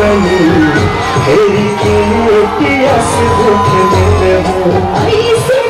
बनी हेरी की मोटी अस उठ में हो